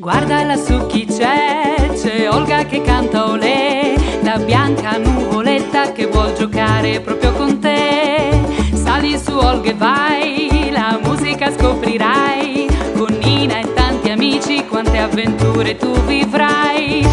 Guarda lassù chi c'è? C'è Olga che canta olè, la bianca nuvoletta che vuol giocare proprio con te. Sali su Olga e vai, la musica scoprirai, con Nina e tanti amici quante avventure tu vivrai.